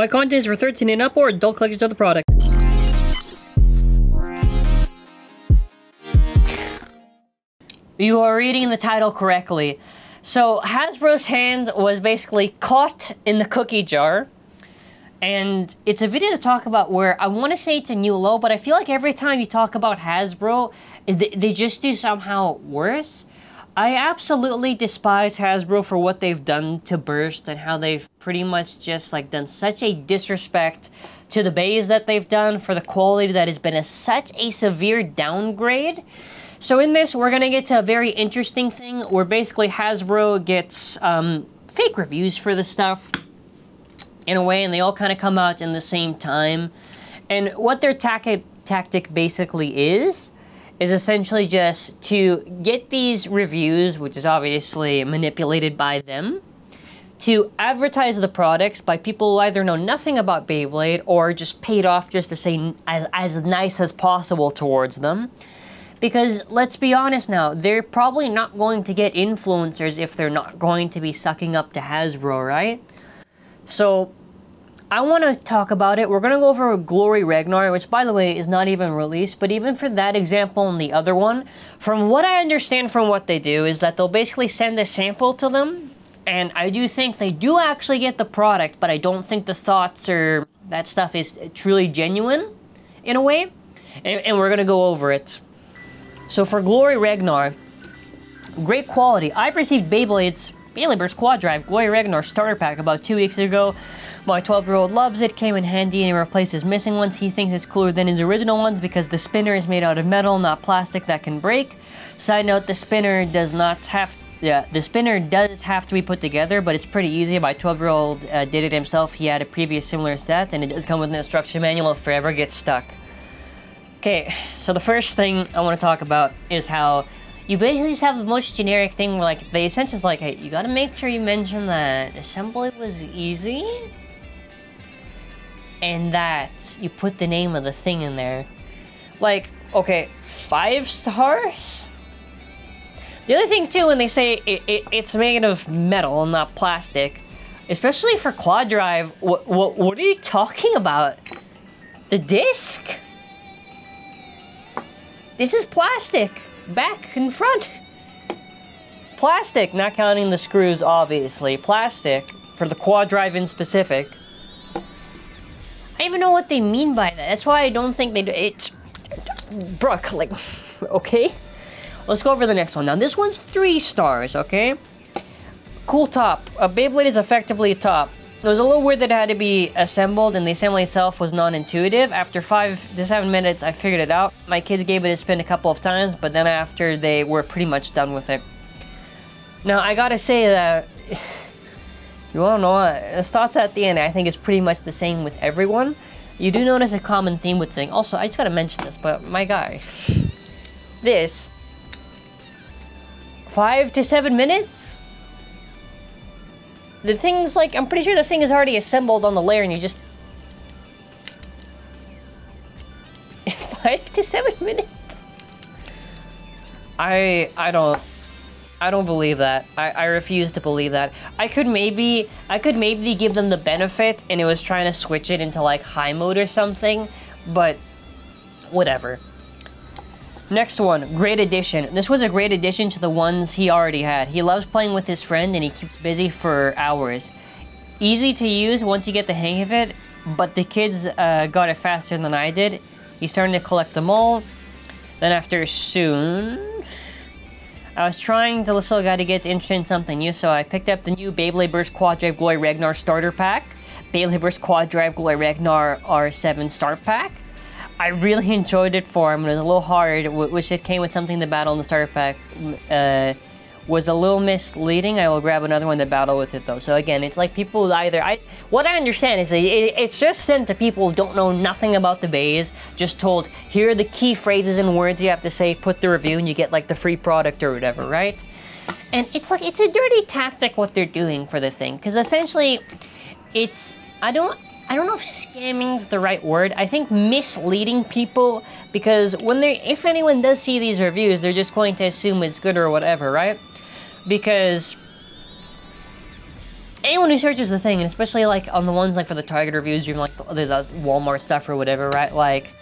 My content is for 13 and up or adult collectors of the product. You are reading the title correctly. So Hasbro's hand was basically caught in the cookie jar. And it's a video to talk about where I want to say it's a new low, but I feel like every time you talk about Hasbro, they, they just do somehow worse. I absolutely despise Hasbro for what they've done to Burst and how they've pretty much just like done such a disrespect to the beys that they've done for the quality that has been a, such a severe downgrade. So in this, we're gonna get to a very interesting thing where basically Hasbro gets um, fake reviews for the stuff in a way, and they all kind of come out in the same time. And what their tactic tactic basically is, is essentially just to get these reviews, which is obviously manipulated by them, to advertise the products by people who either know nothing about Beyblade or just paid off just to say as, as nice as possible towards them. Because let's be honest now, they're probably not going to get influencers if they're not going to be sucking up to Hasbro, right? So I want to talk about it. We're going to go over Glory Ragnar, which by the way is not even released, but even for that example and the other one, from what I understand from what they do is that they'll basically send a sample to them, and I do think they do actually get the product, but I don't think the thoughts or that stuff is truly genuine in a way, and, and we're going to go over it. So for Glory Ragnar, great quality. I've received Beyblade's Burst Quad Drive Glory Ragnar starter pack about two weeks ago. My 12-year-old loves it, came in handy and he replaced his missing ones. He thinks it's cooler than his original ones because the spinner is made out of metal, not plastic that can break. Side note, the spinner does not have yeah, the spinner does have to be put together, but it's pretty easy. My 12-year-old uh, did it himself. He had a previous similar set, and it does come with an instruction manual if ever gets stuck. Okay, so the first thing I want to talk about is how you basically just have the most generic thing where like the essence is like, hey, you gotta make sure you mention that assembly was easy and that you put the name of the thing in there. Like, okay, five stars? The other thing too, when they say it, it, it's made of metal, not plastic, especially for Quad Drive, what, what, what are you talking about? The disc? This is plastic, back and front. Plastic, not counting the screws, obviously. Plastic, for the quad drive in specific. I even know what they mean by that. That's why I don't think they do. It's... Brooke, like, okay? Let's go over the next one. Now, this one's three stars, okay? Cool top. A Beyblade is effectively a top. It was a little weird that it had to be assembled and the assembly itself was non-intuitive. After five to seven minutes, I figured it out. My kids gave it a spin a couple of times, but then after they were pretty much done with it. Now, I gotta say that, you wanna know? The thoughts at the end, I think is pretty much the same with everyone. You do notice a common theme with thing. Also, I just gotta mention this, but my guy, this, five to seven minutes? The thing's like, I'm pretty sure the thing is already assembled on the layer and you just... Five to seven minutes? I, I don't, I don't believe that. I, I refuse to believe that. I could maybe, I could maybe give them the benefit and it was trying to switch it into like high mode or something, but whatever. Next one, great addition. This was a great addition to the ones he already had. He loves playing with his friend and he keeps busy for hours. Easy to use once you get the hang of it, but the kids uh, got it faster than I did. He's starting to collect them all. Then after soon, I was trying to still got to get interested in something new, so I picked up the new Beyblade Burst Quad Drive Glory Ragnar starter pack, Beyblade Burst Quad Drive Glory Ragnar R7 start pack. I really enjoyed it for him. It was a little hard, which it came with something the battle in the starter pack. Uh, was a little misleading. I will grab another one to battle with it though. So again, it's like people either I what I understand is it, it's just sent to people who don't know nothing about the beys. Just told here are the key phrases and words you have to say. Put the review and you get like the free product or whatever, right? And it's like it's a dirty tactic what they're doing for the thing because essentially, it's I don't I don't know if scamming is the right word. I think misleading people because when they, if anyone does see these reviews, they're just going to assume it's good or whatever, right? Because anyone who searches the thing, and especially like on the ones like for the Target reviews, even like the, the Walmart stuff or whatever, right? Like,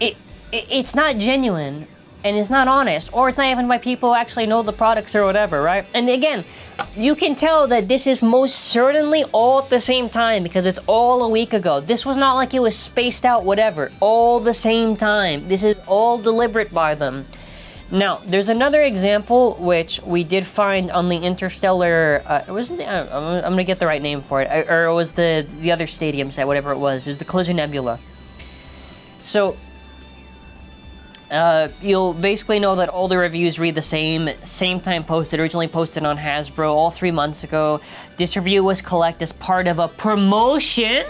it, it it's not genuine and it's not honest, or it's not even by people who actually know the products or whatever, right? And again, you can tell that this is most certainly all at the same time because it's all a week ago. This was not like it was spaced out, whatever. All the same time. This is all deliberate by them. Now, there's another example which we did find on the Interstellar. Uh, was the, uh, I'm, gonna get the right name for it, uh, or it was the the other stadium set, whatever it was. It was the Collision Nebula. So uh, you'll basically know that all the reviews read the same, same time posted, originally posted on Hasbro all three months ago. This review was collected as part of a promotion.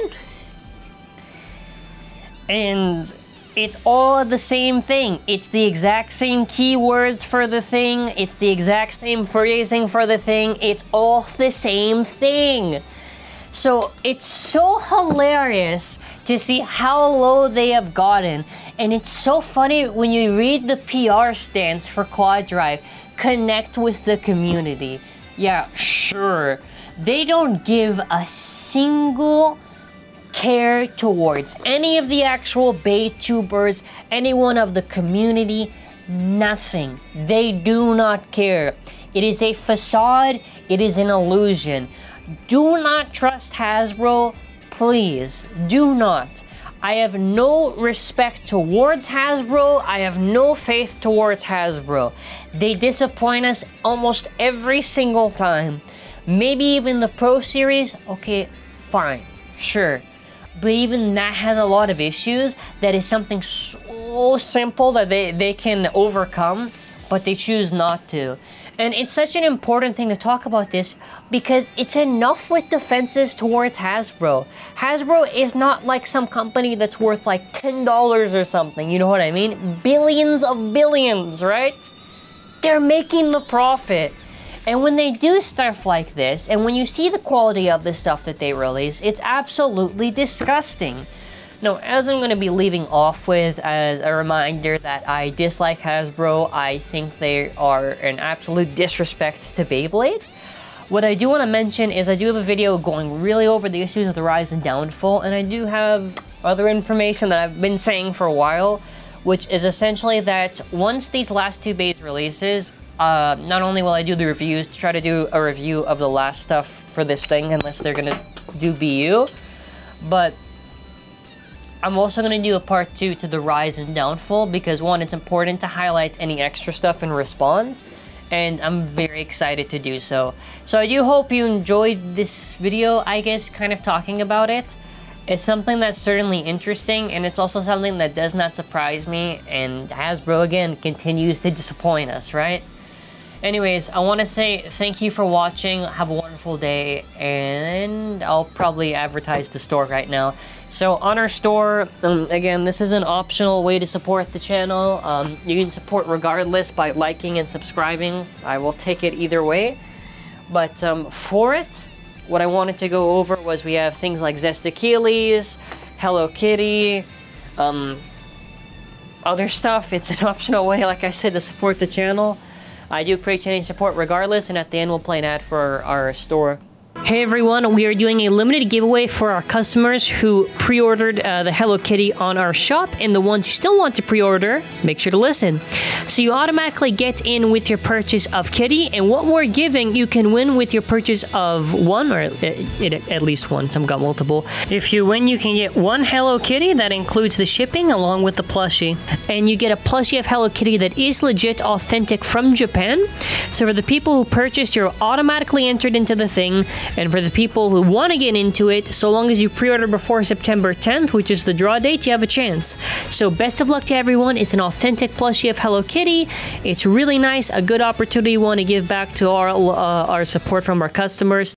And it's all the same thing. It's the exact same keywords for the thing. It's the exact same phrasing for the thing. It's all the same thing. So it's so hilarious to see how low they have gotten. And it's so funny when you read the PR stance for Quad Drive connect with the community. Yeah, sure. They don't give a single care towards any of the actual bay BeyTubers, anyone of the community, nothing. They do not care. It is a facade, it is an illusion. Do not trust Hasbro Please, do not. I have no respect towards Hasbro. I have no faith towards Hasbro. They disappoint us almost every single time. Maybe even the Pro Series, okay, fine, sure. But even that has a lot of issues. That is something so simple that they, they can overcome, but they choose not to. And it's such an important thing to talk about this because it's enough with defenses towards Hasbro. Hasbro is not like some company that's worth like $10 or something, you know what I mean? Billions of billions, right? They're making the profit. And when they do stuff like this, and when you see the quality of the stuff that they release, it's absolutely disgusting. Now, as I'm going to be leaving off with as a reminder that I dislike Hasbro, I think they are an absolute disrespect to Beyblade. What I do want to mention is I do have a video going really over the issues of the rise and downfall, and I do have other information that I've been saying for a while, which is essentially that once these last two Beys releases, uh, not only will I do the reviews, to try to do a review of the last stuff for this thing, unless they're going to do BU, but I'm also to do a part two to the rise and downfall because one, it's important to highlight any extra stuff and respond. And I'm very excited to do so. So I do hope you enjoyed this video, I guess, kind of talking about it. It's something that's certainly interesting, and it's also something that does not surprise me, and Hasbro, again, continues to disappoint us, right? Anyways, I want to say thank you for watching. Have a wonderful day, and I'll probably advertise the store right now. So on our store, um, again, this is an optional way to support the channel. Um, you can support regardless by liking and subscribing. I will take it either way. But um, for it, what I wanted to go over was we have things like Zest Achilles, Hello Kitty, um, other stuff. It's an optional way, like I said, to support the channel. I do appreciate any support regardless, and at the end we'll play an ad for our store. Hey everyone, we are doing a limited giveaway for our customers who pre-ordered uh, the Hello Kitty on our shop, and the ones who still want to pre-order, make sure to listen. So you automatically get in with your purchase of Kitty, and what we're giving, you can win with your purchase of one, or at least one, some got multiple. If you win, you can get one Hello Kitty, that includes the shipping along with the plushie. And you get a plushie of Hello Kitty that is legit authentic from Japan. So for the people who purchase, you're automatically entered into the thing, and for the people who want to get into it, so long as you pre-order before September 10th, which is the draw date, you have a chance. So best of luck to everyone. It's an authentic plushie of Hello Kitty. It's really nice, a good opportunity we want to give back to our, uh, our support from our customers.